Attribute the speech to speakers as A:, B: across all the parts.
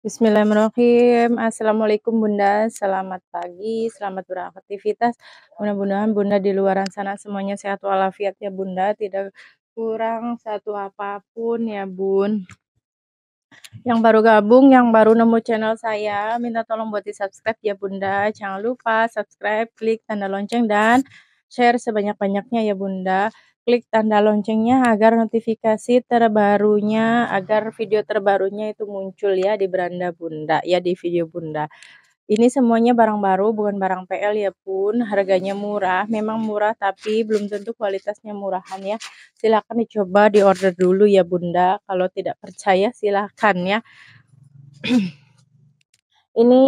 A: Bismillahirrahmanirrahim. Assalamualaikum Bunda. Selamat pagi, selamat beraktivitas. Mudah-mudahan Bunda di luar sana semuanya sehat walafiat ya Bunda. Tidak kurang satu apa pun ya Bun. Yang baru gabung, yang baru nemu channel saya, minta tolong buat di subscribe ya Bunda. Jangan lupa subscribe, klik tanda lonceng dan share sebanyak-banyaknya ya Bunda klik tanda loncengnya agar notifikasi terbarunya, agar video terbarunya itu muncul ya di beranda bunda, ya di video bunda. Ini semuanya barang baru, bukan barang PL ya pun, harganya murah, memang murah tapi belum tentu kualitasnya murahan ya. Silahkan dicoba di order dulu ya bunda, kalau tidak percaya silahkan ya. Ini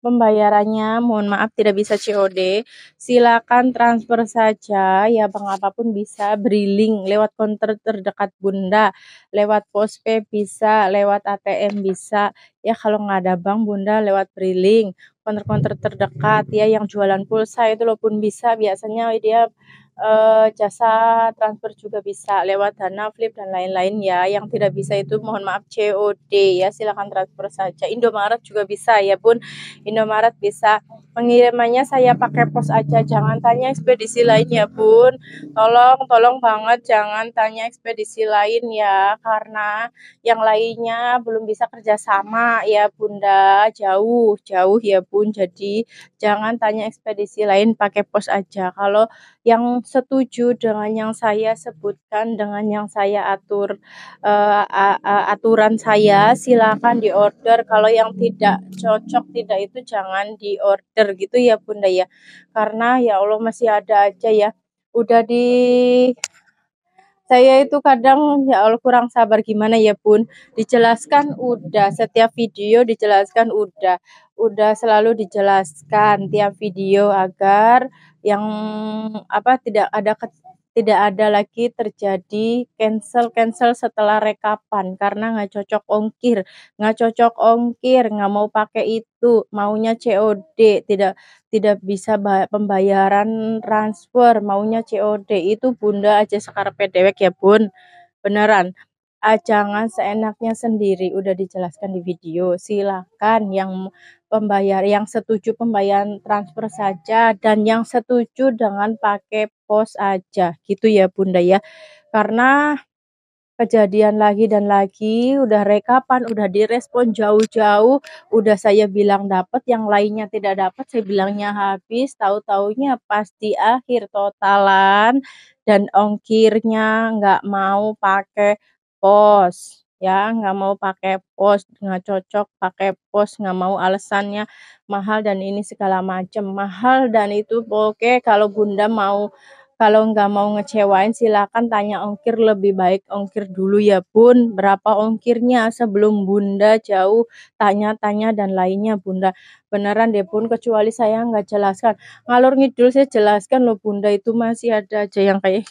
A: pembayarannya. Mohon maaf tidak bisa COD silakan transfer saja. Ya bang apa pun bisa. Beri link lewat konter terdekat bunda. Lewat postpay bisa lewat ATM bisa. Ya kalau nggak ada bank bunda lewat beri link. Konter-konter terdekat ya yang jualan pulsa itu lo pun bisa. Biasanya dia uh, jasa transfer juga bisa lewat Dana, Flip dan lain-lain ya. Yang tidak bisa itu mohon maaf COD ya, silahkan transfer saja. Indomaret juga bisa ya Bun. Indomaret bisa. Pengirimannya saya pakai pos aja, jangan tanya ekspedisi lain ya Bun. Tolong, tolong banget jangan tanya ekspedisi lain ya, karena yang lainnya belum bisa kerjasama ya Bunda, jauh, jauh ya Bun. Jadi jangan tanya ekspedisi lain, pakai pos aja. Kalau yang setuju dengan yang saya sebutkan, dengan yang saya atur uh, aturan saya, silakan diorder. Kalau yang tidak cocok, tidak itu jangan diorder gitu ya Bunda ya. Karena ya Allah masih ada aja ya. Udah di saya itu kadang ya Allah kurang sabar gimana ya Bun dijelaskan udah setiap video dijelaskan udah udah selalu dijelaskan tiap video agar yang apa tidak ada tidak ada lagi terjadi cancel-cancel setelah rekapan karena nggak cocok ongkir, nggak cocok ongkir, nggak mau pakai itu, maunya COD, tidak tidak bisa pembayaran transfer, maunya COD itu bunda aja sekarang dewek ya bun, beneran. Ah, jangan seenaknya sendiri, udah dijelaskan di video. Silakan yang pembayar yang setuju pembayaran transfer saja dan yang setuju dengan pakai pos aja. Gitu ya Bunda ya. Karena kejadian lagi dan lagi, udah rekapan, udah direspon jauh-jauh, udah saya bilang dapat, yang lainnya tidak dapat, saya bilangnya habis, tahu-taunya pas di akhir totalan dan ongkirnya nggak mau pakai pos ya nggak mau pakai pos nggak cocok pakai pos nggak mau alasannya mahal dan ini segala macam mahal dan itu oke kalau bunda mau kalau nggak mau ngecewain silakan tanya ongkir lebih baik ongkir dulu ya bun. Berapa ongkirnya sebelum bunda jauh tanya-tanya dan lainnya bunda. Beneran deh bun kecuali saya nggak jelaskan. Ngalur ngidul saya jelaskan loh bunda. Itu masih ada aja yang kayak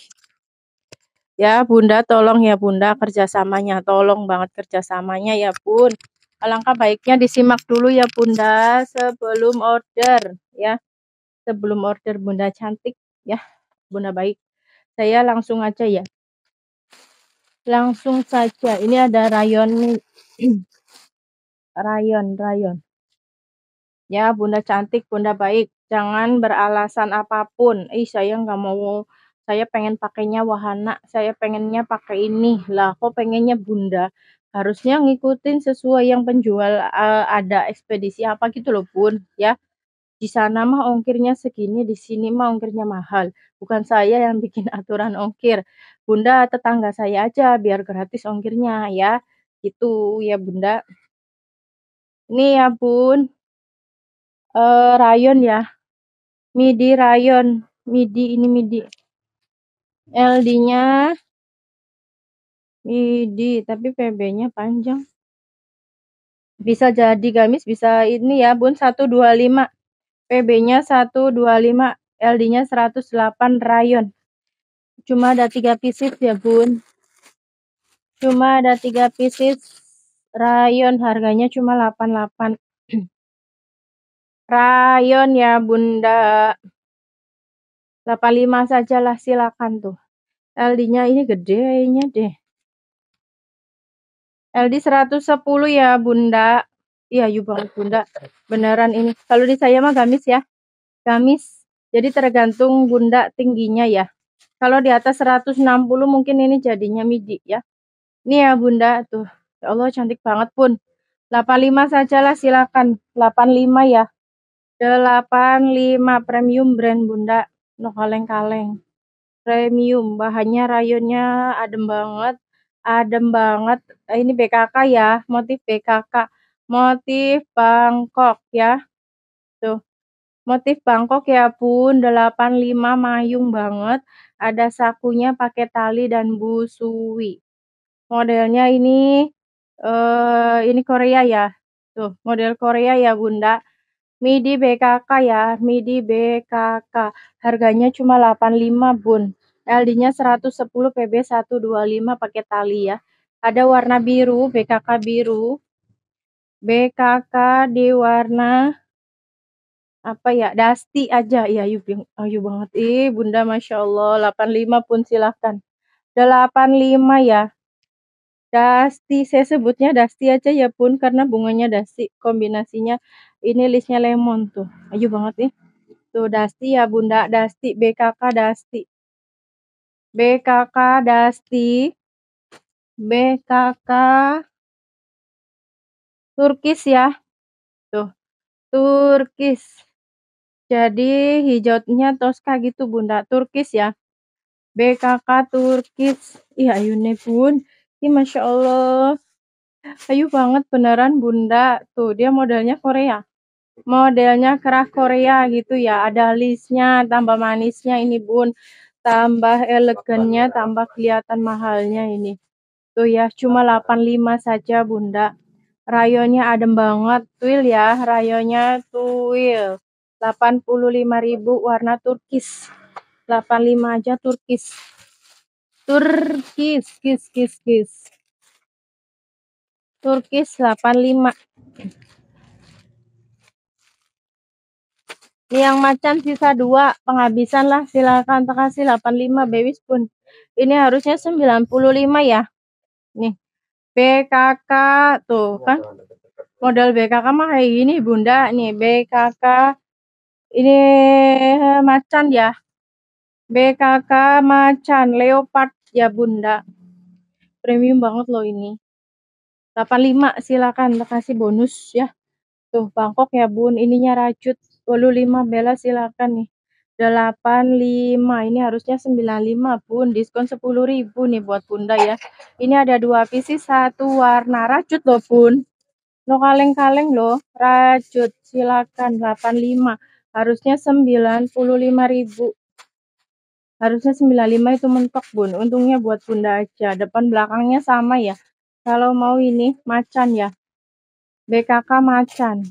A: Ya Bunda, tolong ya Bunda kerjasamanya, tolong banget kerjasamanya ya Bun. Alangkah baiknya disimak dulu ya Bunda sebelum order ya. Sebelum order Bunda cantik ya, Bunda baik. Saya langsung aja ya. Langsung saja. Ini ada rayon rayon, rayon. Ya, Bunda cantik, Bunda baik. Jangan beralasan apa pun. Ih, saya nggak mau saya pengen pakainya wahana, saya pengennya pakai ini. Lah, kok pengennya bunda? Harusnya ngikutin sesuai yang penjual uh, ada ekspedisi apa gitu loh, Bun, ya. Di sana mah ongkirnya segini, di sini mah ongkirnya mahal. Bukan saya yang bikin aturan ongkir. Bunda tetangga saya aja biar gratis ongkirnya ya. Gitu ya, Bunda. Ini ya, Bun. Uh, rayon ya. Midi rayon. Midi ini midi. LD-nya ID, tapi PB-nya panjang. Bisa jadi gamis, bisa ini ya, Bun 125. PB-nya 125, LD-nya 108 rayon. Cuma ada 3 pieces ya, Bun. Cuma ada 3 pieces rayon, harganya cuma 88. rayon ya, Bunda. 85 sajalah silakan tuh. LD-nya ini gede kayaknya deh. LD 110 ya bunda. Iya you banget bunda. Beneran ini. Kalau di saya mah gamis ya. Gamis. Jadi tergantung bunda tingginya ya. Kalau di atas 160 mungkin ini jadinya midi ya. Ini ya bunda tuh. Ya Allah cantik banget pun. 85 sajalah silakan. 85 ya. 85 premium brand bunda no kaleng-kaleng. Premium bahannya rayonnya adem banget adem banget. Eh, ini BKK ya motif BKK motif Bangkok ya. Tuh motif Bangkok ya pun 85 mayung banget. Ada sakunya pakai tali dan busui. Modelnya ini eh ini Korea ya. Tuh model Korea ya bunda midi BKK ya midi BKK harganya cuma 85 bun LD-nya 110 PB 125 pakai tali ya. Ada warna biru, BKK biru. BKK di warna apa ya? Dasti aja. Ya, ayu, ayu banget. Ih, Bunda Masya Allah. 85 pun silahkan. 85 ya. Dasti, saya sebutnya Dasti aja ya pun karena bunganya Dasti. Kombinasinya ini listnya lemon tuh. Ayu banget nih. Tuh Dasti ya Bunda, Dasti BKK Dasti. BKK Dasti, BKK Turkis ya. Tuh, Turkis. Jadi hijaunya Tosca gitu Bunda, Turkis ya. BKK Turkis. Iya ayune pun. Ini Masya Allah. Ayu banget beneran Bunda. Tuh, dia modelnya Korea. Modelnya kerah Korea gitu ya. Ada listnya, tambah manisnya ini Bun tambah elegannya, tambah kelihatan mahalnya ini. Tuh ya, cuma 85 saja bunda. Rayonnya adem banget, tuil ya, rayonnya tuil. 85.000 warna turkis. 85 aja turkis. Turkis, kis, kis, kis. Turkis 85. Ini yang macan sisa dua, penghabisan lah. Silakan terkasih 85 baby spoon. Ini harusnya 95 ya. Nih. BKK tuh kan. Model BKK mah kayak gini Bunda. Nih BKK ini macan ya. BKK macan leopard ya Bunda. Premium banget loh ini. 85 silakan kasih bonus ya. Tuh Bangkok ya Bun, ininya rajut. 25 Bella silakan nih. 85 ini harusnya 95 pun diskon 10.000 nih buat Bunda ya. Ini ada dua pieces satu warna rajut loh pun. Lo kaleng-kaleng loh, rajut silakan 85 harusnya 95.000. Harusnya 95 itu mentok Bun. Untungnya buat Bunda aja. Depan belakangnya sama ya. Kalau mau ini macan ya. BKK macan.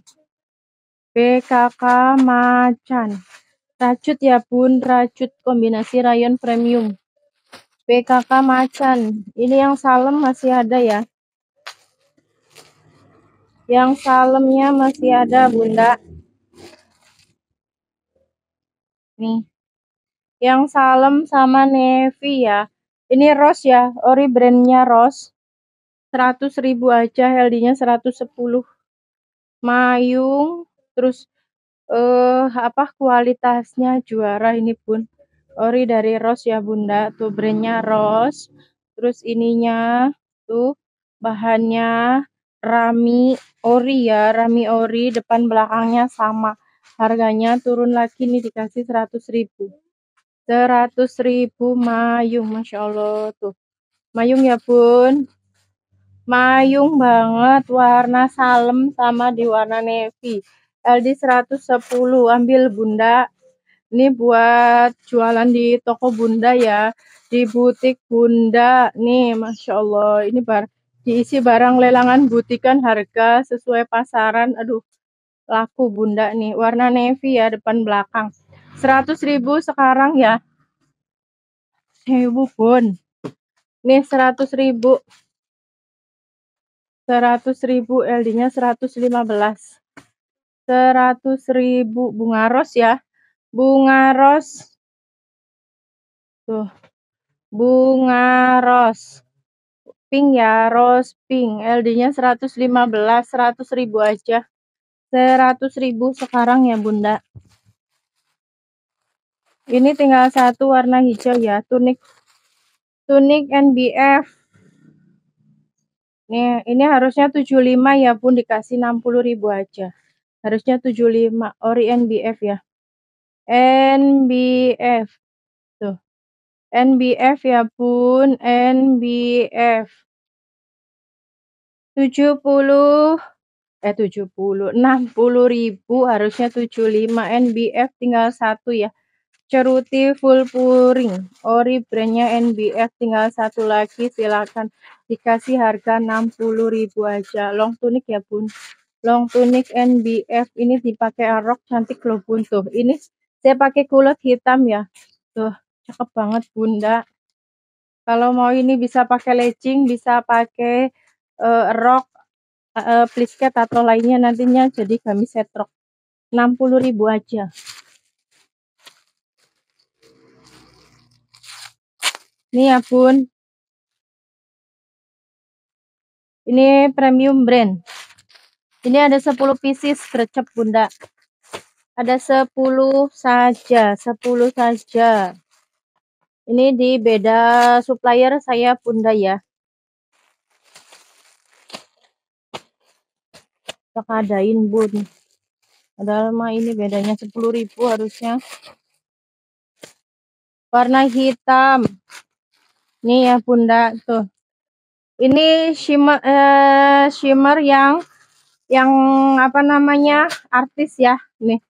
A: BKK Macan. Rajut ya bun, rajut kombinasi rayon premium. BKK Macan. Ini yang salem masih ada ya. Yang salemnya masih ada bunda. Nih. Yang salem sama navy ya. Ini rose ya, ori brandnya rose. 100 ribu aja, LD-nya 110. Mayung. Terus eh apa kualitasnya juara ini pun ori dari Rose ya bunda. Tuh brandnya Rose. Terus ininya tuh bahannya rami ori ya. Rami ori depan belakangnya sama. Harganya turun lagi nih dikasih 100 ribu 100 ribu mayung Masya Allah tuh. Mayung ya bun? Mayung banget warna salem sama di warna navy. LD 110 ambil bunda. Ini buat jualan di toko bunda ya di butik bunda. Nih Masya Allah ini bar diisi barang lelangan butikan harga sesuai pasaran. Aduh laku bunda nih. Warna navy ya depan belakang 100.000 sekarang ya. Sewu pun. Nih 100.000 100.000 LD nya 115 seratus ribu bunga ros ya. Bunga ros. Tuh. Bunga ros. Pink ya rose pink. LD nya 115 100 ribu aja. 100 ribu sekarang ya bunda ini tinggal satu warna hijau ya tunik tunik NBF Nih, ini harusnya 75 ya pun dikasih 60.000 aja. Harusnya 75 ori NBF ya. NBF. Tuh. NBF ya pun, NBF. 70 eh 70 60.000 harusnya 75 NBF tinggal satu ya. Ceruti full puring. Ori brandnya NBF tinggal satu lagi silakan dikasih harga 60.000 aja. Long tunik ya bun. Long tunik NBF ini dipakai rok cantik loh bun tuh. Ini saya pakai kulot hitam ya. Tuh cakep banget bunda. Kalau mau ini bisa pakai legging, bisa pakai uh, rok uh, plisket atau lainnya nantinya jadi kami set rok 60.000 aja. Ini ya bun. Ini premium brand. Ini ada 10 pieces gercep bunda. Ada 10 saja, 10 saja. Ini di beda supplier saya bunda ya. Tak adain bun. Padahal mah ini bedanya 10.000 harusnya. Warna hitam. Nih ya bunda tuh. Ini shimmer, uh, shimmer yang yang apa namanya artis ya. Nih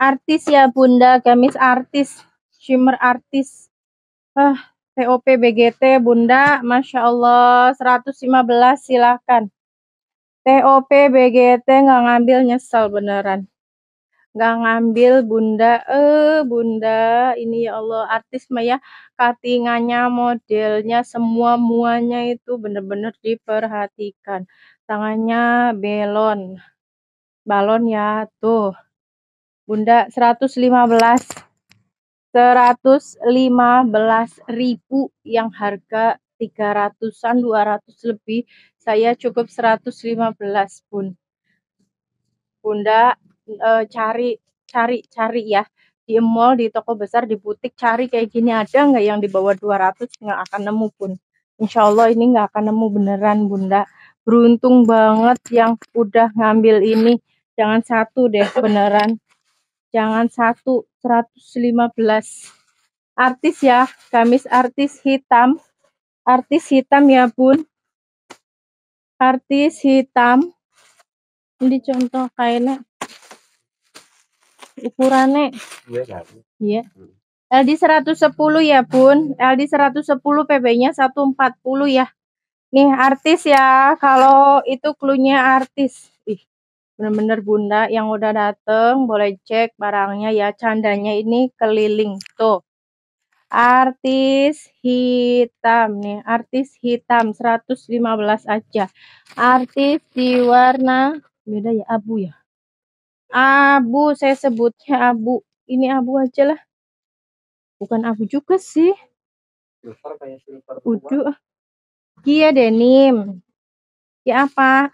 A: artis ya bunda gamis artis shimmer artis. Ah TOP BGT bunda Masya Allah 115 silahkan. TOP BGT nggak ngambil nyesel beneran nggak ngambil bunda. Eh bunda ini ya Allah artis mah ya katingannya modelnya semua muanya itu bener-bener diperhatikan. Tangannya belon. Balon ya tuh. Bunda 115 115 ribu yang harga 300-an 200 lebih. Saya cukup 115 pun bunda uh, cari cari cari ya. Di mall di toko besar di butik cari kayak gini. Ada nggak yang di bawah 200 nggak akan nemu pun Insya Allah ini nggak akan nemu beneran bunda. Beruntung banget yang udah ngambil ini. Jangan satu deh beneran. Jangan satu 115 artis ya gamis artis hitam. Artis hitam ya bun. Artis hitam. Ini contoh kainnya ukurannya? Iya LD 110 ya bun. LD 110 PB nya 140 ya. Nih artis ya. Kalau itu klunya artis. Ih bener-bener bunda yang udah dateng. Boleh cek barangnya ya. Candanya ini keliling. Tuh. Artis hitam. Nih artis hitam. 115 aja. Artis di warna beda ya abu ya Abu, saya sebutnya abu. Ini abu aja lah. Bukan abu juga sih. Silver kayak silver. Udah. Kia denim. Ya apa?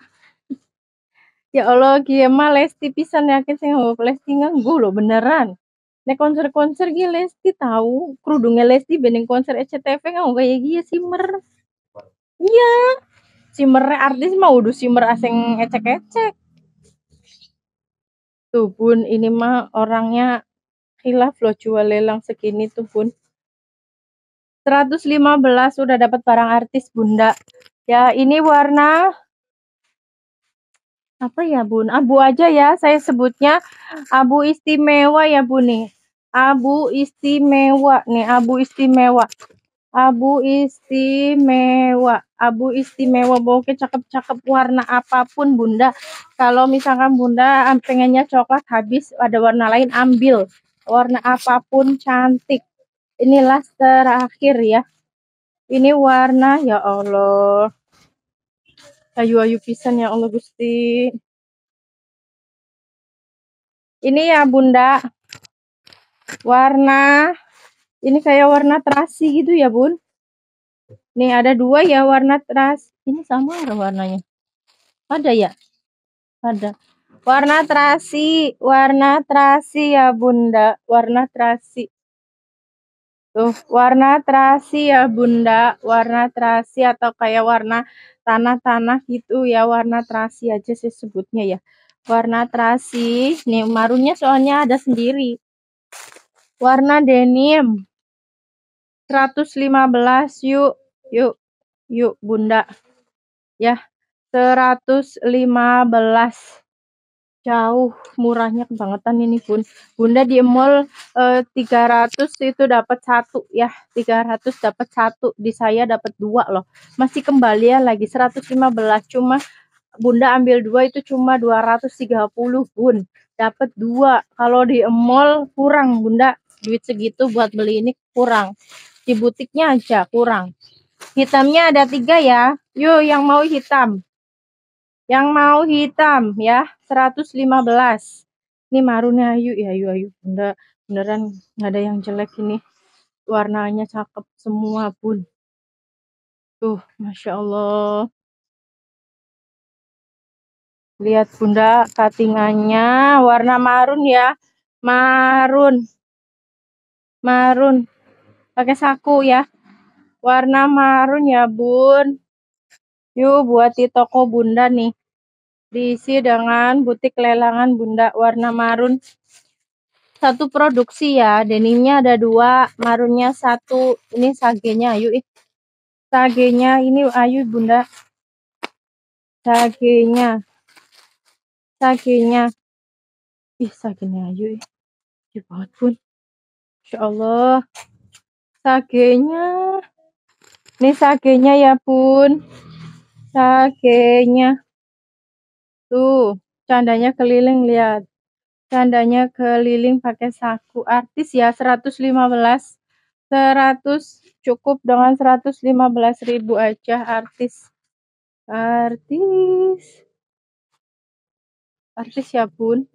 A: Ya Allah, kia mah Lesti pisan yakin saya mau Lesti nganggu loh beneran. Nek konser-konser gila Lesti tahu kerudungnya Lesti bening konser SCTV nggak kayak gila simmer. Iya. Simmer artis mau udah simmer asing ecek-ecek. Tuh bun, ini mah orangnya hilaf loh jual lelang segini tuh bun. 115 sudah dapat barang artis bunda. Ya ini warna apa ya bun? Abu aja ya saya sebutnya abu istimewa ya bun nih. Abu istimewa nih, abu istimewa. Abu istimewa. Abu istimewa. Oke cakep-cakep warna apa pun bunda. Kalau misalkan bunda pengennya coklat habis ada warna lain ambil. Warna apa pun cantik. Inilah terakhir ya. Ini warna ya Allah. Ayu-ayu pisan ya Allah Gusti. Ini ya bunda. Warna ini kayak warna terasi gitu ya bun Nih ada dua ya warna teras. Ini sama warnanya? Ada ya? Ada. Warna terasi, warna terasi ya bunda, warna terasi. Tuh, warna terasi ya bunda, warna terasi atau kayak warna tanah-tanah gitu ya, warna terasi aja sih sebutnya ya. Warna terasi, nih marunnya soalnya ada sendiri. Warna denim, 115 yuk, yuk, yuk bunda. Ya, 115 jauh murahnya kebangetan ini pun bunda di mall eh, 300 itu dapat satu ya. 300 dapat satu di saya dapat dua loh. Masih kembalian lagi 115 cuma bunda ambil dua itu cuma 230 bun. Dapat dua. Kalau di mall kurang bunda. Duit segitu buat beli ini kurang di butiknya aja kurang hitamnya ada tiga ya yuk yang mau hitam yang mau hitam ya 115. Ini marunnya ayu ya ayu ayu. Bunda beneran nggak ada yang jelek ini. Warnanya cakep semua pun. Tuh, masya Allah. Lihat bunda cuttingannya warna marun ya. Marun. Marun. Pakai saku ya. Warna marun ya bun. Yuk buat di toko bunda nih. Diisi dengan butik lelangan bunda warna marun. Satu produksi ya. Denimnya ada dua. Marunnya satu. Ini sagenya ayu. Sagenya ini ayu bunda. Sagenya. Sagenya. Ih sagenya ayu. Ayu banget pun. Insya Allah. Sagenya. Ini sagenya ya pun sagenya. Tuh, candanya keliling lihat. Candanya keliling pakai saku artis ya 115. 100 cukup dengan 115 ribu aja artis. Artis. Artis ya pun.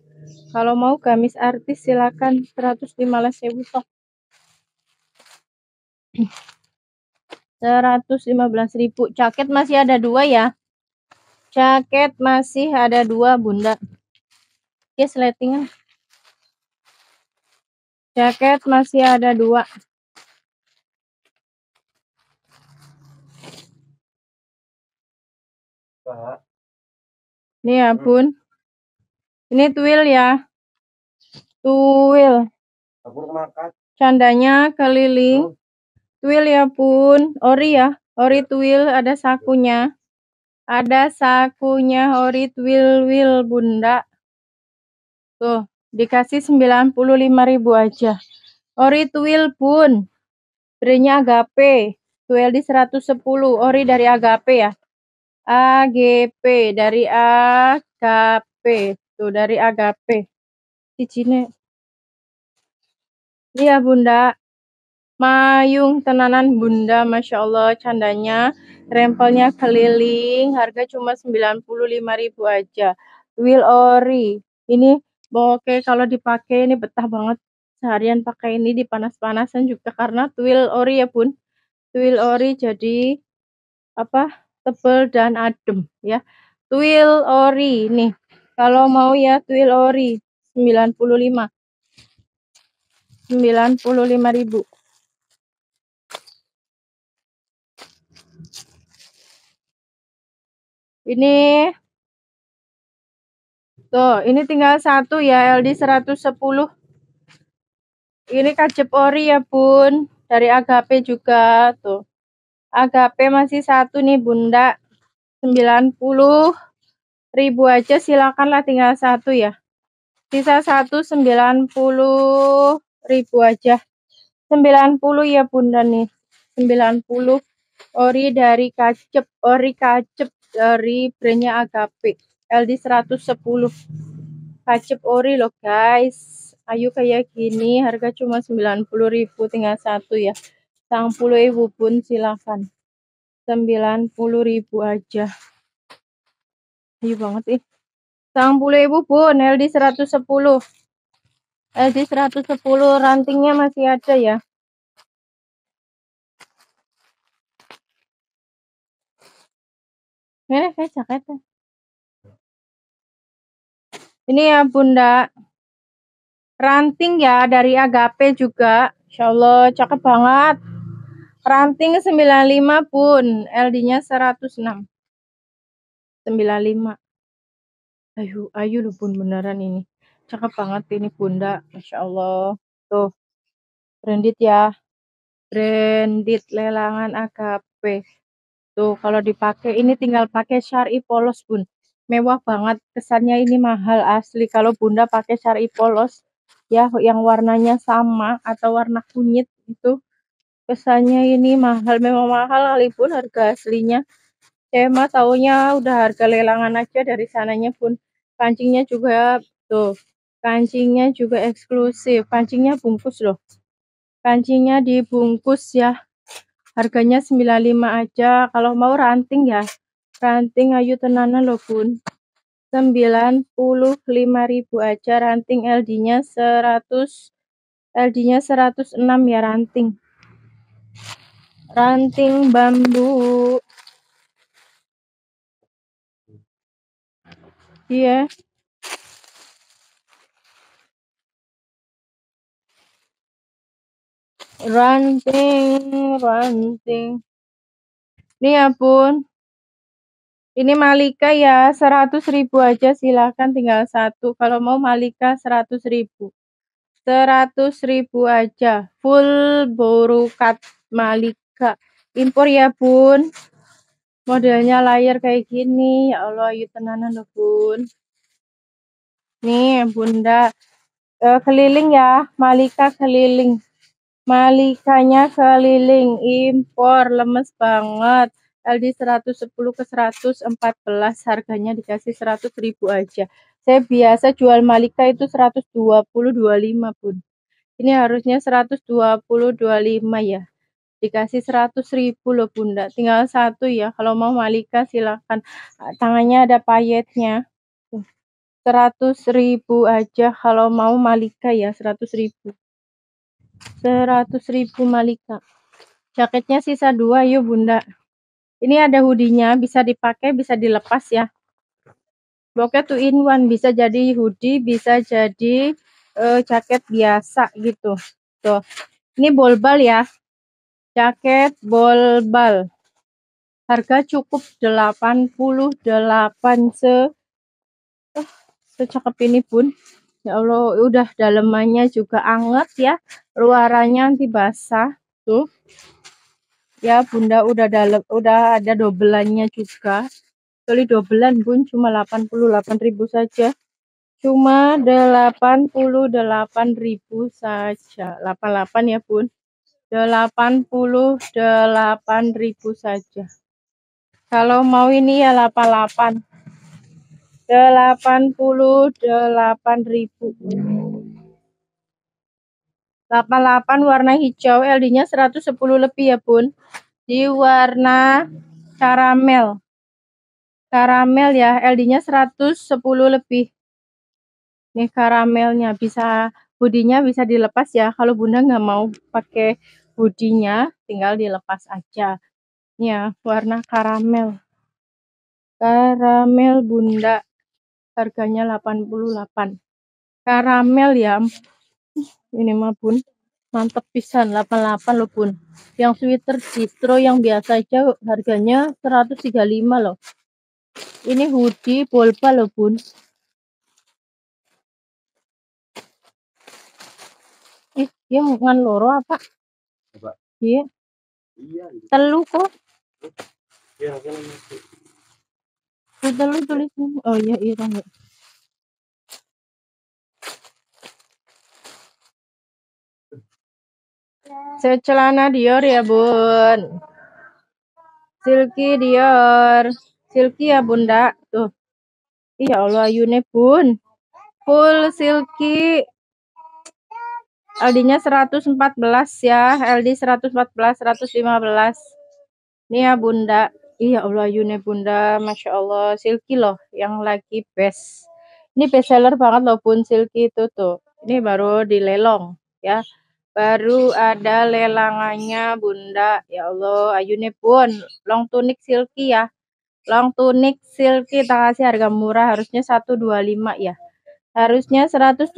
A: Kalau mau gamis artis silakan 115 ribu sok. 115.000 jaket masih ada dua ya? Jaket masih ada dua bunda. Oke sletingan jaket masih ada dua. Ini ya bun ini tuil ya? Tuil. Candanya keliling Twill ya pun, ori ya, ori twill ada sakunya. Ada sakunya ori twill will bunda. Tuh, dikasih 95.000 aja. Ori twill pun. Berinya agape. Twill di 110, ori dari agape ya. AGP dari agape. Tuh dari agape. Cicine. Iya bunda, Mayung tenanan bunda, Masya Allah candanya. Rempelnya keliling, harga cuma 95.000 aja. Wheel ori. Ini oke kalau dipakai ini betah banget. Seharian pakai ini di panas-panasan juga karena twill ori ya pun. Twill ori jadi apa tebel dan adem ya. Twill ori nih. Kalau mau ya twill ori 95. 95.000. Ini tuh, ini tinggal satu ya LD 110. Ini kacep ori ya, Bun. Dari Agape juga tuh. Agape masih satu nih, Bunda. 90 ribu aja silakanlah tinggal satu ya. Sisa satu 90 ribu aja. 90 ya Bunda nih. 90 ori dari kacep, ori kacep dari brandnya Agape. LD 110 kacep ori loh guys. Ayo kayak gini harga cuma 90.000 tinggal satu ya. 10.000 pun silahkan 90.000 aja. Ayo banget ih. 10.000 pun LD 110 LD 110 rantingnya masih ada ya Ini kayak. Ini ya bunda. Ranting ya dari Agape juga. Insya Allah cakep banget. Ranting 95 pun. LD-nya 106. 95. Ayo, ayo lu pun beneran ini. Cakep banget ini bunda. Masya Allah. Tuh. Branded ya. Branded lelangan Agape. Tuh kalau dipakai ini tinggal pakai syari polos pun mewah banget kesannya ini mahal asli. Kalau bunda pakai syari polos ya yang warnanya sama atau warna kunyit itu kesannya ini mahal. Memang mahal kali pun harga aslinya. Saya mah taunya udah harga lelangan aja dari sananya pun kancingnya juga tuh kancingnya juga eksklusif. Kancingnya bungkus loh. Kancingnya dibungkus ya harganya 95 aja kalau mau ranting ya ranting ayu tenanan loh bun 95.000 aja ranting LD-nya 100 LD-nya 106 ya ranting. Ranting bambu. Iya. Yeah. Ranting, ranting. Nih ya, Bun. Ini Malika ya, 100.000 aja silahkan tinggal satu. Kalau mau Malika 100.000. 100.000 aja. Full borukat Malika. Impor ya, Bun. Modelnya layar kayak gini. Ya Allah, yuk tenanan loh, Bun. Nih, Bunda. E, keliling ya, Malika keliling. Malikanya keliling impor, lemes banget. LD 110 ke 114 harganya dikasih 100 ribu aja. Saya biasa jual Malika itu 120 25 pun ini harusnya 120 25 ya. Dikasih 100 ribu loh bunda. Tinggal satu ya. Kalau mau Malika silahkan tangannya ada payetnya. 100 ribu aja. Kalau mau Malika ya 100 ribu 100 ribu Malika jaketnya sisa dua yuk bunda ini ada hoodie-nya, bisa dipakai, bisa dilepas ya. Bloknya two in one, bisa jadi hoodie, bisa jadi uh, jaket biasa gitu. Tuh. Ini bolbal ya. Jaket bolbal. Harga cukup 88 se uh, secakep ini pun. Ya Allah, udah dalemannya juga anget ya. Luarannya anti basah. Tuh. Ya bunda udah dalam udah ada dobelannya juga. Kali dobelan pun cuma 88.000 saja. Cuma 88.000 saja. 88 ya bun. 88.000 saja. Kalau mau ini ya 88 88.000 88 warna hijau, LD-nya 110 lebih ya bun. Di warna karamel. Karamel ya, LD-nya 110 lebih. Nih karamelnya bisa hoodie-nya bisa dilepas ya. Kalau bunda nggak mau pakai hoodie-nya, tinggal dilepas aja. Ya, warna karamel. Karamel bunda. Harganya 88. Karamel ya, ini mah pun mantep pisan 88 loh pun yang sweater distro yang biasa aja harganya 135 loh. Ini hoodie polpa loh pun ih dia ngan loro apa? Iya. Iya telu kok. Iya telu tulis oh iya iya tangga Celana Dior ya bun. Silky Dior. Silky ya bunda. Tuh. Iya Allah Yune bun. Full silky. LD-nya 114 ya. LD 114, 115. Ini ya bunda. Iya Allah Yune bunda. Masya Allah. Silky loh. Yang lagi best. Ini best seller banget loh bun. Silky itu tuh. Ini baru dilelong ya baru ada lelangannya bunda ya Allah ayune pun long tunik silky ya long tunic silky tak kasih harga murah harusnya 125 ya harusnya 125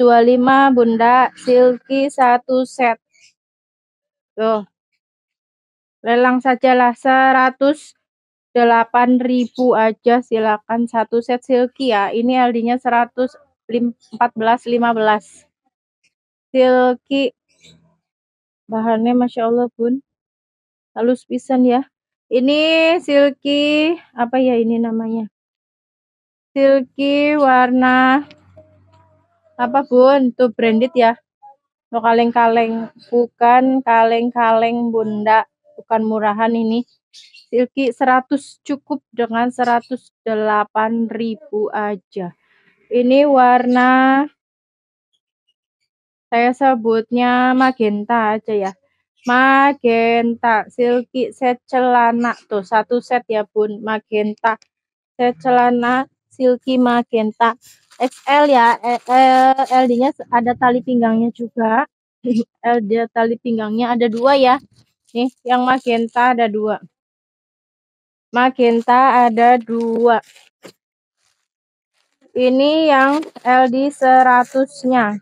A: bunda silky satu set tuh lelang sajalah 100 8000 aja silakan. Satu set silky ya. Ini LD nya 114 15 silky. Bahannya Masya Allah pun halus pisan ya. Ini silky apa ya ini namanya? Silky warna apa bun? Tuh branded ya. Kaleng-kaleng. Bukan kaleng-kaleng bunda bukan murahan ini. Silky 100 cukup dengan 108.000 aja. Ini warna saya sebutnya magenta aja ya. Magenta. Silky set celana. Tuh satu set ya bun. Magenta. Set celana silky magenta. XL ya. LD nya ada tali pinggangnya juga. LD tali pinggangnya ada dua ya nih yang magenta ada dua. Magenta ada dua. Ini yang LD 100 nya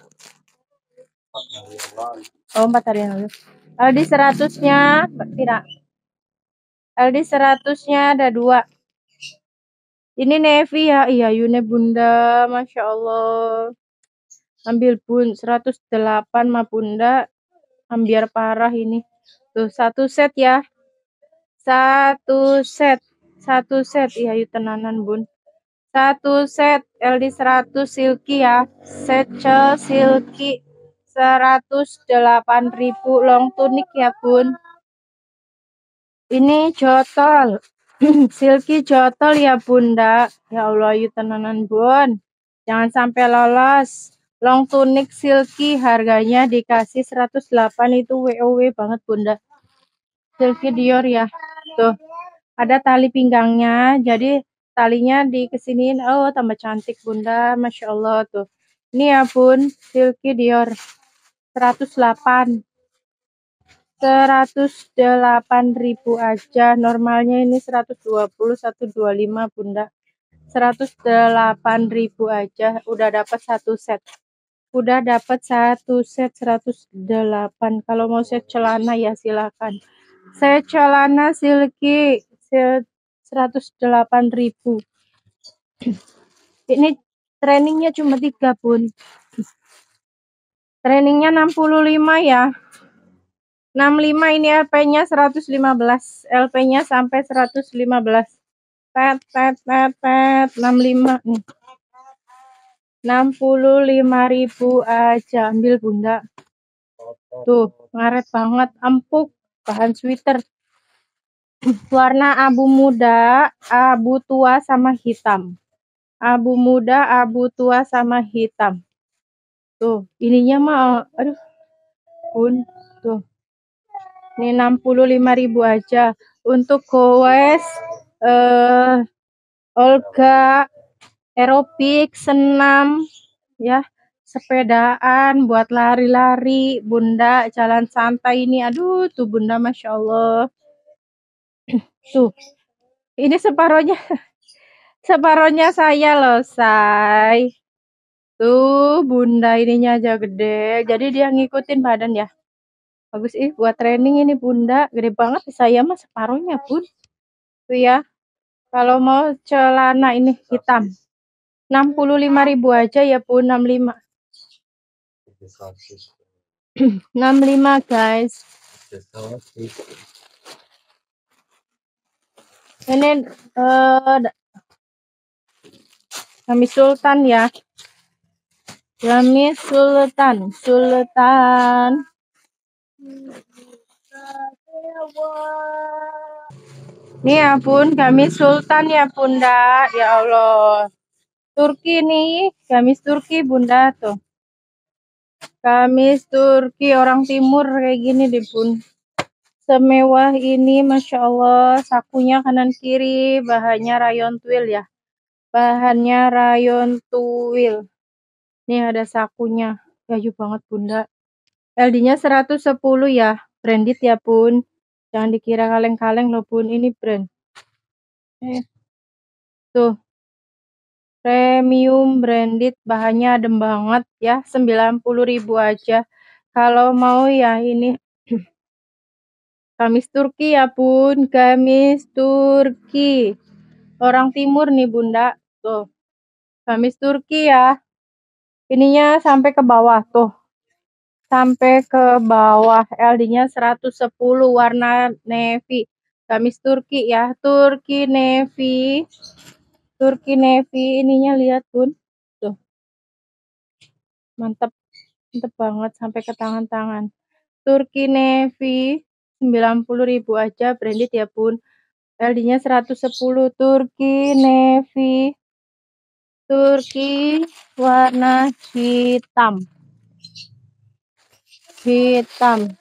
A: oh empat hari yang lalu. LD 100 nya tidak. LD 100 nya ada dua. Ini navy ya? Iya Yune bunda Masya Allah. Ambil bun 108 mah bunda. Ambiar parah ini tuh satu set ya. Satu set. Satu set. Iya yuk tenanan bun. Satu set. LD 100 silky ya. Secel silky. 108.000 long tunic ya bun. Ini jotol. Silky jotol ya bunda. Ya Allah yuk tenanan bun. Jangan sampai lolos long tunic silky harganya dikasih 108 itu WOW banget bunda. Silky dior ya. Tuh ada tali pinggangnya jadi talinya di kesiniin oh tambah cantik bunda. Masya Allah tuh. Ini ya bun silky dior. 108 ribu aja. Normalnya ini 120 125 bunda. ribu aja. Udah dapat satu set udah dapat satu set 108 kalau mau set celana ya silakan set celana silky set ribu ini trainingnya cuma tiga pun Trainingnya 65 ya. 65 ini LP-nya 115. LP-nya sampai 115. Pet, pet, pet, pet. 65 nih. 65 ribu aja ambil bunda. Tuh, ngaret banget. Empuk. Bahan sweater. Warna abu muda, abu tua sama hitam. Abu muda, abu tua sama hitam. Tuh, ininya mah aduh. Pun tuh. Ini 65.000 aja. Untuk goes eh Olga aerobik, senam ya, sepedaan buat lari-lari, Bunda jalan santai ini. Aduh, tuh Bunda Masya Allah. tuh. Ini separohnya separohnya saya loh, say. Tuh, bunda ininya aja gede. Jadi dia ngikutin badan ya. Bagus ih buat training ini bunda. Gede banget saya mah separuhnya pun. Tuh ya. Kalau mau celana ini hitam. 65.000 aja ya pun 65. 65 guys. Ini uh, kami Sultan ya. Rami Sultan, Sultan. Ini ya pun kami Sultan ya bunda, ya Allah. Turki nih, gamis Turki bunda tuh. Gamis Turki orang timur kayak gini deh bun. Semewah ini Masya Allah, sakunya kanan kiri, bahannya rayon twill ya. Bahannya rayon twill. Nih ada sakunya. Gayu banget bunda. LD-nya 110 ya. Branded ya pun. Jangan dikira kaleng-kaleng loh pun. Ini brand. Eh. Tuh. Premium branded, bahannya adem banget ya, 90.000 aja. Kalau mau ya ini gamis Turki ya pun, gamis Turki. Orang timur nih bunda, tuh. Gamis Turki ya. Ininya sampai ke bawah tuh. Sampai ke bawah, LD-nya 110 warna navy. Gamis Turki ya, Turki navy. Turki navy ininya lihat pun. Tuh. Mantap. Mantap banget sampai ke tangan-tangan. Turki navy 90.000 aja branded ya pun. LD-nya 110 Turki navy. Turki warna hitam. Hitam.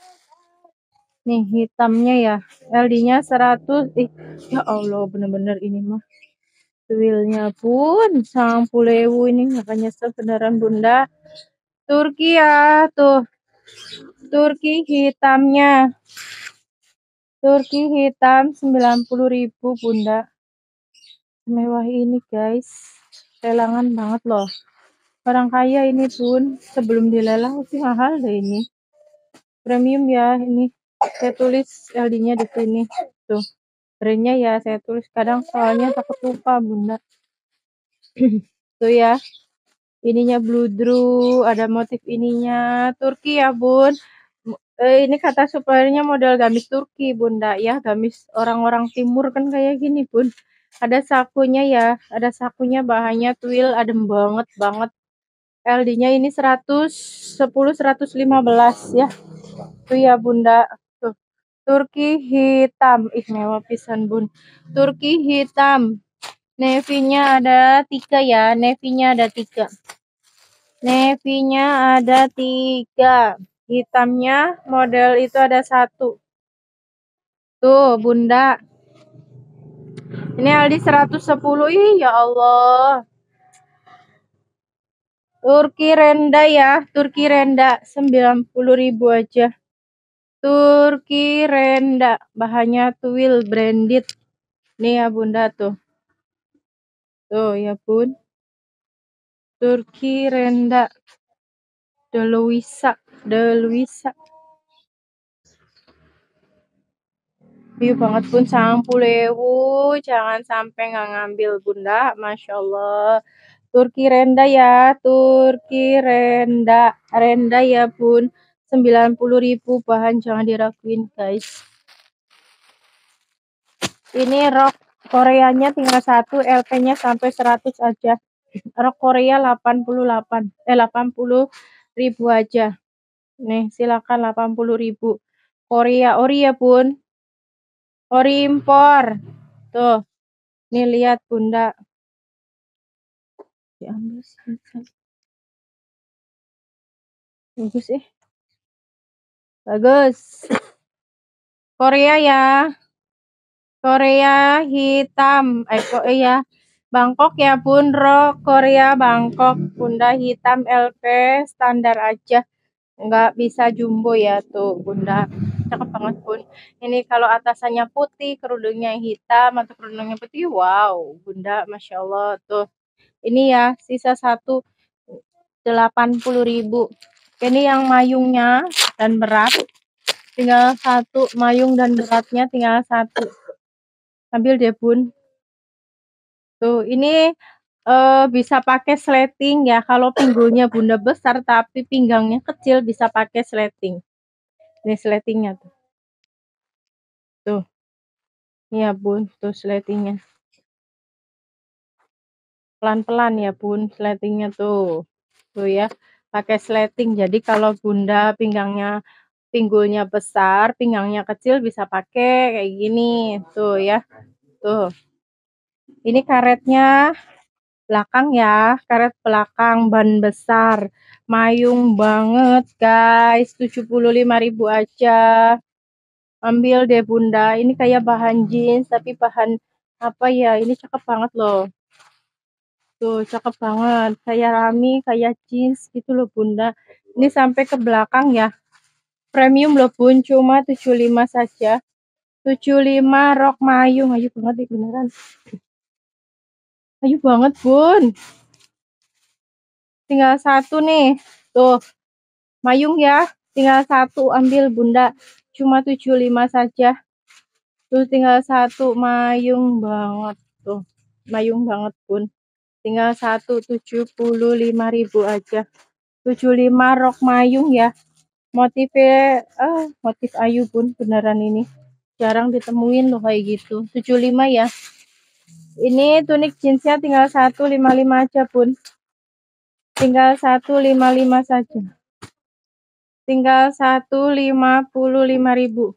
A: Nih hitamnya ya. LD-nya 100. Ih, ya Allah bener-bener ini mah. Twilnya pun sang pulewu ini makanya sebenarnya bunda. Turki ya tuh. Turki hitamnya. Turki hitam 90.000 bunda. Mewah ini guys. Lelangan banget loh. Orang kaya ini pun sebelum dilelang sih mahal deh ini. Premium ya ini. Saya tulis LD-nya di sini. Tuh brandnya ya saya tulis kadang soalnya takut lupa bunda. Tuh ya ininya bludru ada motif ininya. Turki ya bun. Eh, ini kata suppliernya model gamis Turki bunda. Ya gamis orang-orang timur kan kayak gini bun. Ada sakunya ya ada sakunya bahannya twill adem banget banget. LD nya ini 110 115 ya. Tuh ya bunda Turki hitam. Ih, mewah pisan, Bun. Turki hitam. Navy-nya ada tiga ya. Navy-nya ada tiga. Navy-nya ada tiga. Hitamnya model itu ada satu. Tuh, Bunda. Ini Aldi 110. Ih, ya Allah. Turki renda ya. Turki renda 90.000 aja. Turki Renda, bahannya twill branded. Nih ya bunda tuh. Tuh ya bun. Turki Renda. De Luisa. De Luisa. View banget pun sampulewu. Jangan sampai nggak ngambil bunda. Masya Allah. Turki Renda ya. Turki Renda. Renda ya bun. 90.000 bahan jangan diraguin guys. Ini rok Koreanya tinggal satu LP nya sampai 100 aja. Rok Korea 88 eh 80 ribu aja. Nih silakan 80 ribu. Korea ori ya pun ori impor. Tuh. Nih lihat bunda. Diambil sih bagus eh Bagus. Korea ya. Korea hitam. Eh kok iya. Bangkok ya pun ro Korea Bangkok bunda hitam LP standar aja nggak bisa jumbo ya tuh bunda cakep banget pun ini kalau atasannya putih kerudungnya hitam atau kerudungnya putih wow bunda masya Allah tuh ini ya sisa satu delapan puluh ribu ini yang mayungnya dan berat. Tinggal satu mayung dan beratnya tinggal satu. Ambil deh bun tuh ini uh, bisa pakai sleting ya. Kalau pinggulnya bunda besar tapi pinggangnya kecil bisa pakai sleting. Ini sletingnya tuh. Tuh. Ya bun tuh sletingnya. Pelan-pelan ya bun sletingnya tuh. Tuh ya pakai sleting. Jadi kalau bunda pinggangnya pinggulnya besar, pinggangnya kecil bisa pakai kayak gini. Tuh ya. Tuh. Ini karetnya belakang ya, karet belakang ban besar. Mayung banget, guys. 75.000 aja. Ambil deh Bunda. Ini kayak bahan jeans tapi bahan apa ya? Ini cakep banget loh. Tuh, cakep banget. Kayak rami, kayak jeans gitu loh, Bunda. Ini sampai ke belakang ya. Premium loh, Bun. Cuma 75 saja. 75 rok mayung. Ayo banget beneran. Ayo banget, Bun. Tinggal satu nih. Tuh. Mayung ya. Tinggal satu ambil Bunda. Cuma 75 saja. Tuh tinggal satu mayung banget tuh. Mayung banget, Bun. Tinggal satu 75.000 aja. 75 rok mayung ya. Motifnya ah, motif ayu Bun beneran ini. Jarang ditemuin loh kayak gitu. 75 ya. Ini tunik jeansnya tinggal 155 aja pun. Tinggal 155 saja. Tinggal 155 ribu.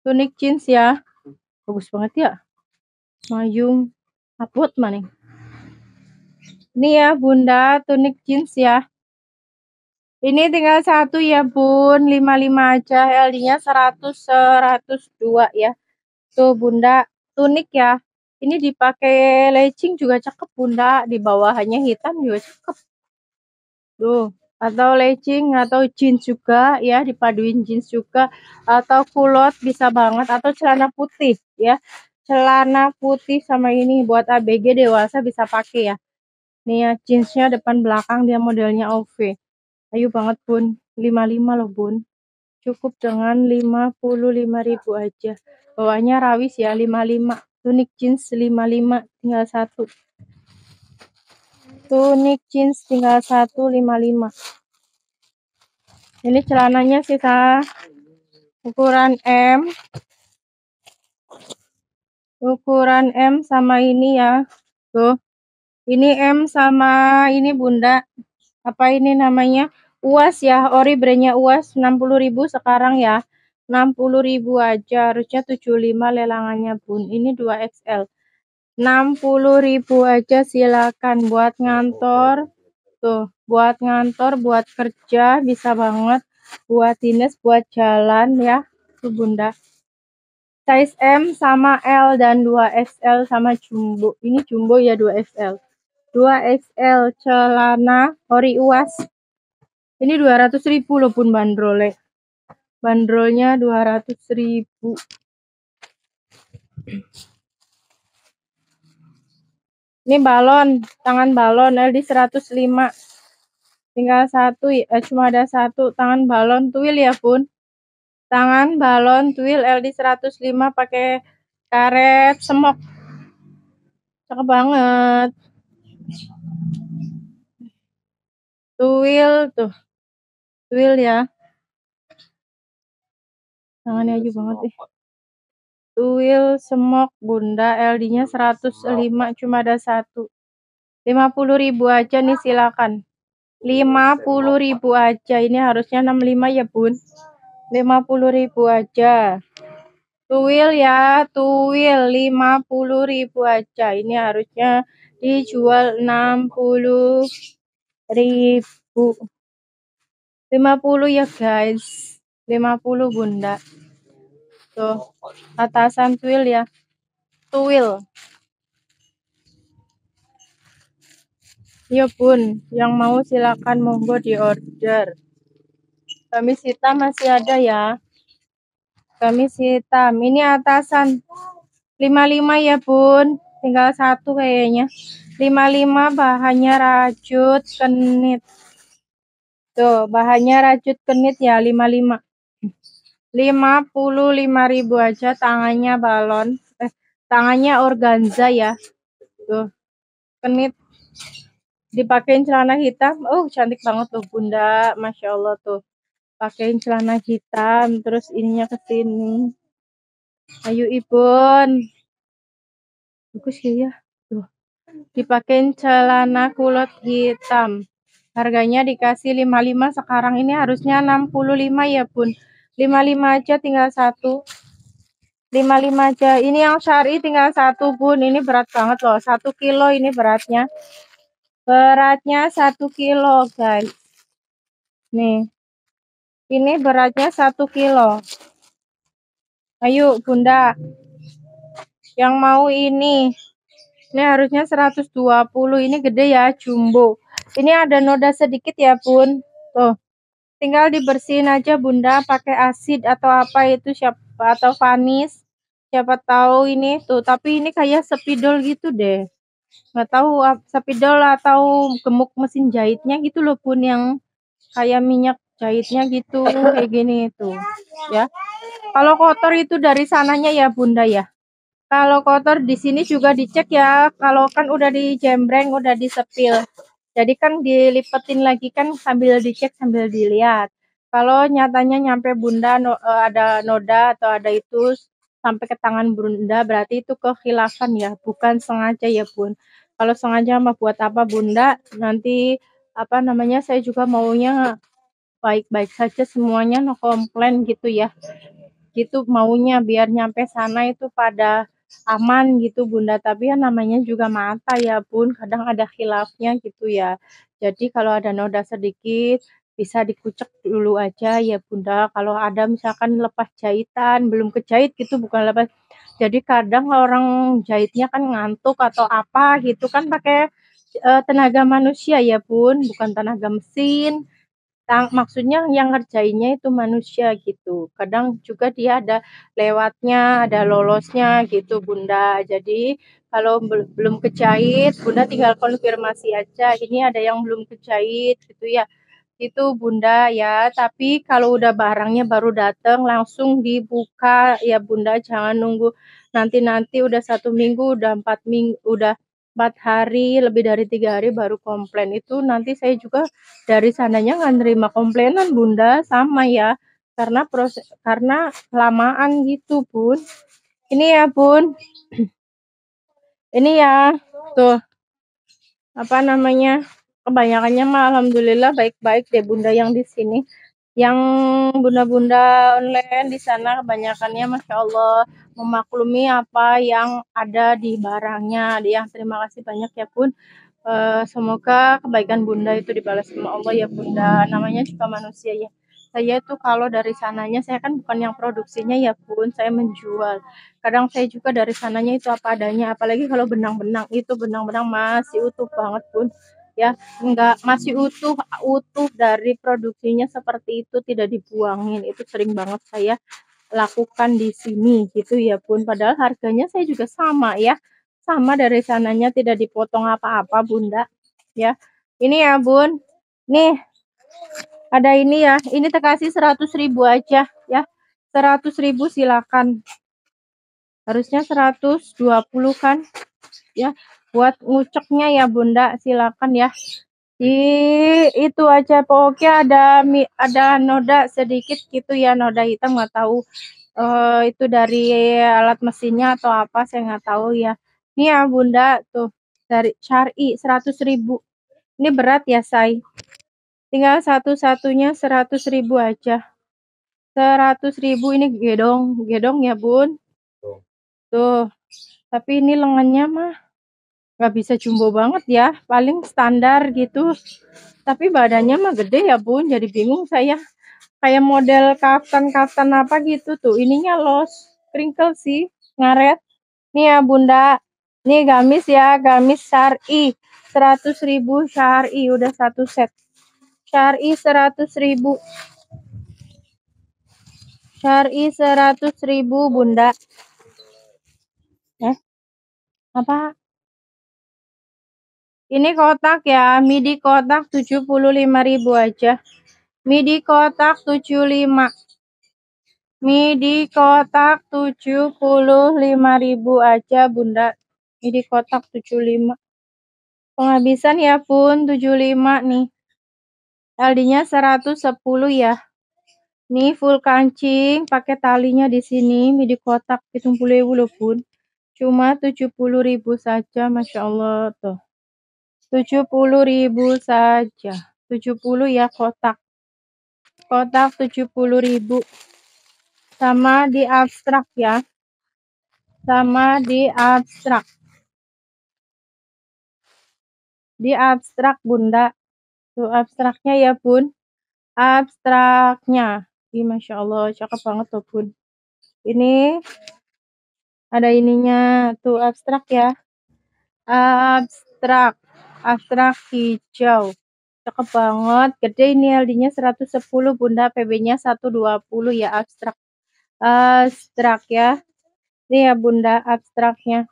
A: Tunik jeans ya. Bagus banget ya. Mayung. Apot mana? Ini ya bunda tunik jeans ya. Ini tinggal satu ya bun. 55 aja. LD-nya 100 102 ya. Tuh bunda tunik ya ini dipakai legging juga cakep bunda. Di bawahnya hitam juga cakep. Tuh. Atau legging atau jeans juga ya. Dipaduin jeans juga. Atau kulot bisa banget. Atau celana putih ya. Celana putih sama ini buat ABG dewasa bisa pakai ya. Nih ya jeansnya depan belakang dia modelnya OV. Ayo banget bun. 55 loh bun. Cukup dengan 55.000 aja. Bawahnya rawis ya 55 tunik jeans 55 tinggal satu tunik jeans tinggal satu 55 ini celananya sisa ukuran M ukuran M sama ini ya tuh ini M sama ini bunda. Apa ini namanya? Uas ya. Ori brandnya uas. 60.000 sekarang ya. 60.000 aja. Harusnya 75 lelangannya bun. Ini 2XL 60.000 aja silakan buat ngantor. Tuh buat ngantor buat kerja bisa banget. Buat dinas buat jalan ya tuh bunda. Size M sama L dan 2XL sama jumbo. Ini jumbo ya 2XL 2XL celana ori uas. Ini 200.000 loh pun bandrolnya. Bandrolnya 200.000 ini balon tangan balon LD 105 tinggal satu eh, cuma ada satu tangan balon tuil ya pun tangan balon tuil LD 105 pakai karet semok. Cakep banget tuil tuh. Tuil ya. Tangannya aja banget deh tuil semok bunda LD nya 105 cuma ada satu. 50 ribu aja nih silakan. 50 ribu aja ini harusnya 65 ya bun. 50 ribu aja. Tuil ya tuil 50 ribu aja. Ini harusnya dijual 60 ribu. 50 ya guys. 50 bunda. Tuh atasan twill ya. Twill ya bun. Yang mau silakan monggo di order kami hitam masih ada ya. Kami hitam ini atasan 55 ya bun tinggal satu kayaknya 55 bahannya rajut kenit tuh bahannya rajut kenit ya 55 ribu aja tangannya balon. Eh, tangannya organza ya. Tuh. Kenit. Dipakein celana hitam. Oh, cantik banget tuh Bunda. Masya Allah tuh. Pakein celana hitam. Terus ininya ke sini. Ayo Ibun. Bagus ya. Tuh. Dipakein celana kulot hitam. Harganya dikasih 55 sekarang ini harusnya 65 ya Bun. 55 aja tinggal satu. 55 aja. Ini yang syari tinggal satu bun. Ini berat banget loh. Satu kilo ini beratnya. Beratnya satu kilo guys. Nih. Ini beratnya satu kilo. Ayo bunda yang mau ini. Ini harusnya 120 ini gede ya jumbo. Ini ada noda sedikit ya bun. Tuh. Tinggal dibersihin aja bunda pakai asid atau apa itu siapa atau vanis. Siapa tahu ini tuh. Tapi ini kayak spidol gitu deh. Nggak tahu spidol atau gemuk mesin jahitnya gitu loh pun yang kayak minyak jahitnya gitu kayak gini itu ya. Kalau kotor itu dari sananya ya bunda ya kalau kotor di sini juga dicek ya. Kalau kan udah dijembreng udah disepil. Jadi kan dilipetin lagi kan sambil dicek sambil dilihat. Kalau nyatanya nyampe bunda no, eh, ada noda atau ada itu sampai ke tangan bunda berarti itu kekhilafan ya. Bukan sengaja ya bun. Kalau sengaja mah buat apa Bunda, nanti apa namanya saya juga maunya baik-baik saja semuanya no komplain gitu ya. Gitu maunya biar nyampe sana itu pada aman gitu Bunda. Tapi ya namanya juga mata ya Bun, kadang ada khilafnya gitu ya. Jadi kalau ada noda sedikit bisa dikucek dulu aja ya Bunda. Kalau ada misalkan lepas jahitan, belum kejahit gitu bukan lepas jadi kadang orang jahitnya kan ngantuk atau apa gitu kan pakai uh, tenaga manusia ya pun bukan tenaga mesin. Tang maksudnya yang ngerjainnya itu manusia gitu. Kadang juga dia ada lewatnya, ada lolosnya gitu Bunda. Jadi kalau belum kejahit, Bunda tinggal konfirmasi aja. Ini ada yang belum kejahit gitu ya itu Bunda ya. Tapi kalau udah barangnya baru datang langsung dibuka ya Bunda, jangan nunggu nanti-nanti udah satu minggu, udah empat minggu, udah empat hari, lebih dari tiga hari baru komplain. Itu nanti saya juga dari sananya nggak nerima komplainan Bunda, sama ya. Karena proses karena lamaan gitu Bun. Ini ya Bun. Ini ya, tuh apa namanya kebanyakannya mah alhamdulillah baik-baik deh bunda yang di sini yang bunda-bunda online di sana kebanyakannya masya Allah memaklumi apa yang ada di barangnya. Dia terima kasih banyak ya pun uh, semoga kebaikan bunda itu dibalas sama Allah ya bunda. Namanya juga manusia ya. Saya itu kalau dari sananya saya kan bukan yang produksinya ya pun saya menjual. Kadang saya juga dari sananya itu apa adanya. Apalagi kalau benang-benang. Itu benang-benang masih utuh banget pun ya. Enggak masih utuh utuh dari produksinya seperti itu tidak dibuangin. Itu sering banget saya lakukan di sini gitu ya pun padahal harganya saya juga sama ya. Sama dari sananya tidak dipotong apa-apa bunda ya. Ini ya bun. Nih ada ini ya. Ini terkasih 100 ribu aja ya. 100 ribu silakan. Harusnya 120 kan ya buat nguceknya ya bunda. Silakan ya. Di itu aja. Pokoknya ada ada noda sedikit gitu ya. Noda hitam nggak tahu uh, itu dari alat mesinnya atau apa saya nggak tahu ya. Ini ya bunda tuh dari syari 100 ribu. Ini berat ya say tinggal satu-satunya 100 ribu aja. 100 ribu ini gedong. Gedong ya bun? Tuh. Tapi ini lengannya mah nggak bisa jumbo banget ya paling standar gitu. Tapi badannya mah gede ya bun. Jadi bingung saya. Kayak model kaftan-kaftan apa gitu tuh. Ininya los crinkle sih. Ngaret. Nih ya bunda. Nih gamis ya. Gamis syari. 100 ribu syari. Udah satu set. Syari 100 ribu. Syari 100 ribu bunda. Eh? Apa ini kotak ya, midi kotak 75.000 aja. Midi kotak 75. Midi kotak 75.000 aja, Bunda. Midi kotak 75. Penghabisan ya pun 75 nih. LD-nya 110 ya. Nih full kancing, pakai talinya di sini, midi kotak 70.000 loh pun. Cuma 70.000 saja, Masya Allah tuh. 70.000 saja. 70 ya kotak. Kotak 70.000. Sama di abstrak ya. Sama di abstrak. Di abstrak Bunda. Tuh abstraknya ya Bun. Abstraknya. Ih, Masya Allah, cakep banget tuh Bun. Ini ada ininya tuh abstrak ya. Abstrak abstrak hijau. Cakep banget. Gede ini LD-nya 110 bunda PB-nya 120 ya abstrak. Abstrak ya. Ini ya bunda abstraknya.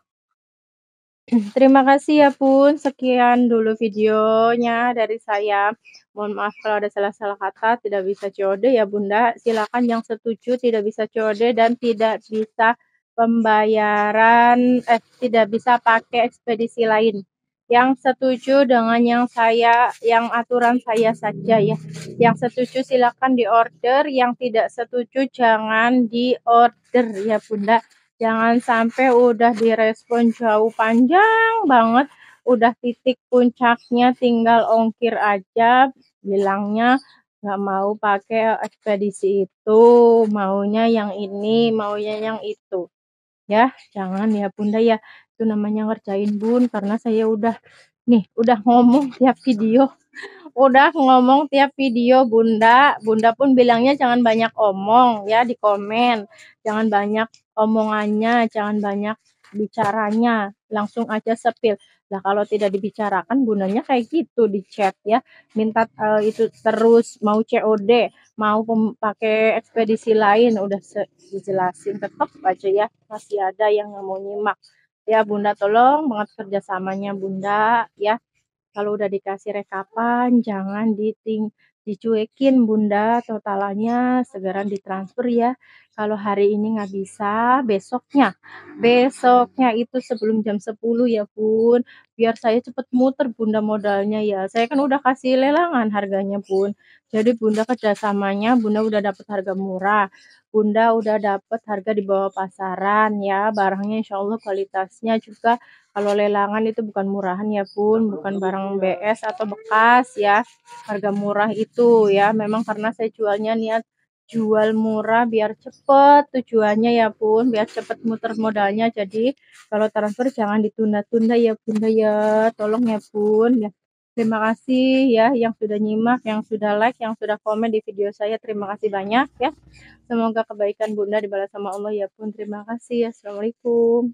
A: Terima kasih ya Pun, sekian dulu videonya dari saya. Mohon maaf kalau ada salah-salah kata, tidak bisa COD ya Bunda. Silakan yang setuju tidak bisa COD dan tidak bisa pembayaran eh tidak bisa pakai ekspedisi lain. Yang setuju dengan yang saya yang aturan saya saja ya. Yang setuju silakan diorder, yang tidak setuju jangan diorder ya Bunda. Jangan sampai udah direspon jauh panjang banget, udah titik puncaknya tinggal ongkir aja, bilangnya nggak mau pakai ekspedisi itu, maunya yang ini, maunya yang itu. Ya, jangan ya Bunda ya, itu namanya ngerjain Bun, karena saya udah nih, udah ngomong tiap video udah ngomong tiap video Bunda. Bunda pun bilangnya jangan banyak omong ya di komen. Jangan banyak omongannya, jangan banyak bicaranya. Langsung aja sepil. Lah kalau tidak dibicarakan bundanya kayak gitu di chat ya. Minta uh, itu terus mau COD, mau pakai ekspedisi lain udah dijelasin tetap aja ya masih ada yang mau nyimak. Ya Bunda tolong banget kerjasamanya Bunda ya kalau udah dikasih rekapan, jangan diting dicuekin bunda totalannya segera ditransfer ya. Kalau hari ini nggak bisa, besoknya. Besoknya itu sebelum jam 10 ya pun. Biar saya cepet muter bunda modalnya ya. Saya kan udah kasih lelangan harganya pun. Jadi bunda kerjasamanya, bunda udah dapat harga murah. Bunda udah dapat harga di bawah pasaran ya. Barangnya insya Allah kualitasnya juga kalau lelangan itu bukan murahan ya pun, bukan barang BS atau bekas ya. Harga murah itu ya, memang karena saya jualnya niat jual murah biar cepet tujuannya ya pun, biar cepet muter modalnya. Jadi kalau transfer jangan ditunda-tunda ya bunda ya, tolong ya pun ya. Terima kasih ya yang sudah nyimak, yang sudah like, yang sudah komen di video saya. Terima kasih banyak ya. Semoga kebaikan bunda dibalas sama Allah ya pun. Terima kasih. Assalamualaikum.